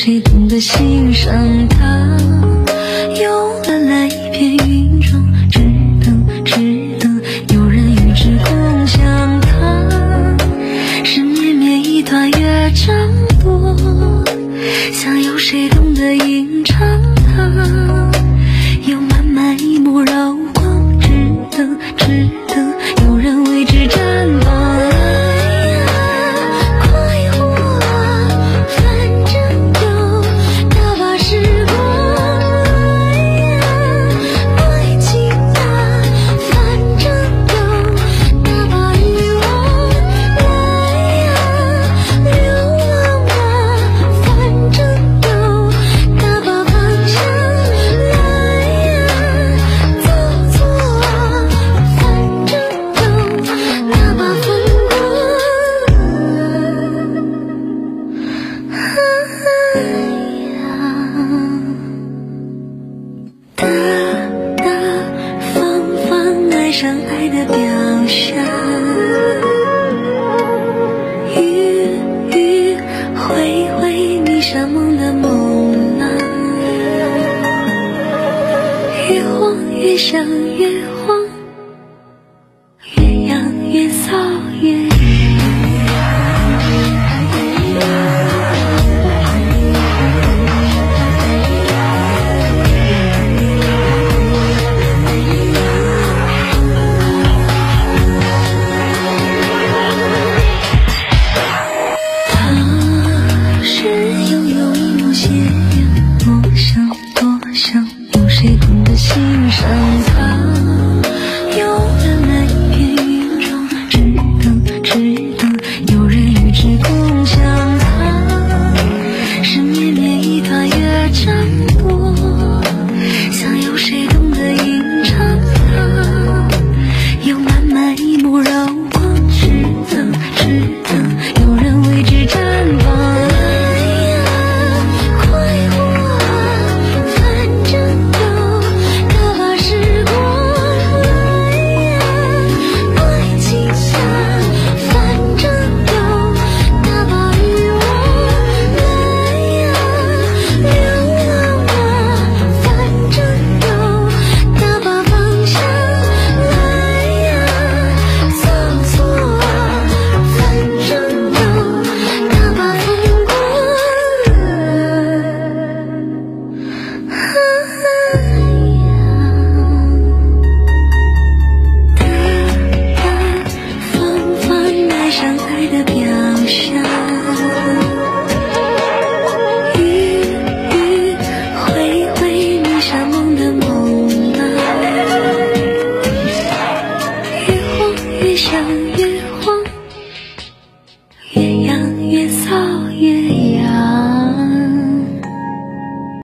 谁懂得欣赏它？有了来一片云中，只等，只等有人与之共享它。是绵绵一段乐章多，想有谁懂得吟唱它？上爱的表象，迂迂回回迷上梦的梦吗，越慌越想越慌，越痒越骚越乐